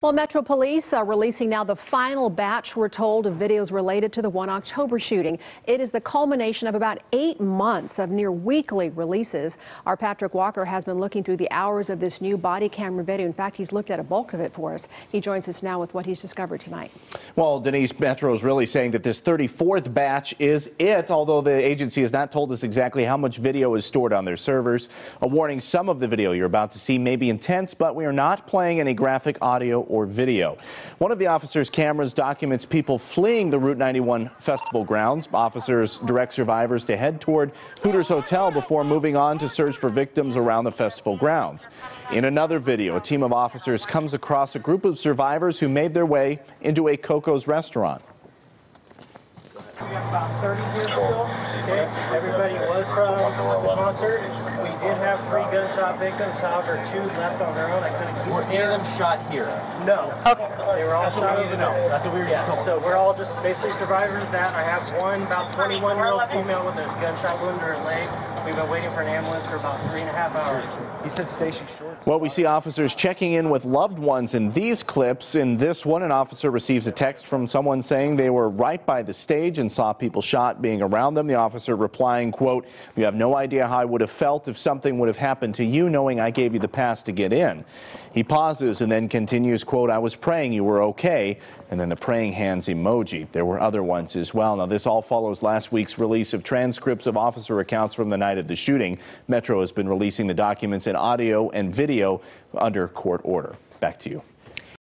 Well, Metro Police are releasing now the final batch, we're told, of videos related to the 1 October shooting. It is the culmination of about eight months of near weekly releases. Our Patrick Walker has been looking through the hours of this new body camera video. In fact, he's looked at a bulk of it for us. He joins us now with what he's discovered tonight. Well, Denise, Metro is really saying that this 34th batch is it, although the agency has not told us exactly how much video is stored on their servers. A warning, some of the video you're about to see may be intense, but we are not playing any graphic audio or video. One of the officers' cameras documents people fleeing the Route 91 festival grounds. Officers direct survivors to head toward Hooters Hotel before moving on to search for victims around the festival grounds. In another video, a team of officers comes across a group of survivors who made their way into a Coco's restaurant. We have about 30 here still. Okay, everybody was from the concert. We did have three gunshot victims, however, two left on their own. I couldn't keep Were any of them shot here? No. Okay. They were all That's shot what we need to know. That's what we were just told. so we're all just basically survivors of that. I have one about 21 year old female with a gunshot wound to her leg. We've been waiting for an ambulance for about three and a half hours. He said Stacy Short. Well, we see officers checking in with loved ones in these clips. In this one, an officer receives a text from someone saying they were right by the stage and saw people shot being around them. The officer replying, quote, you have no idea how I would have felt if something would have happened to you knowing I gave you the pass to get in. He pauses and then continues, quote, I was praying you were okay. And then the praying hands emoji. There were other ones as well. Now, this all follows last week's release of transcripts of officer accounts from the night of the shooting. Metro has been releasing the documents in audio and video under court order. Back to you.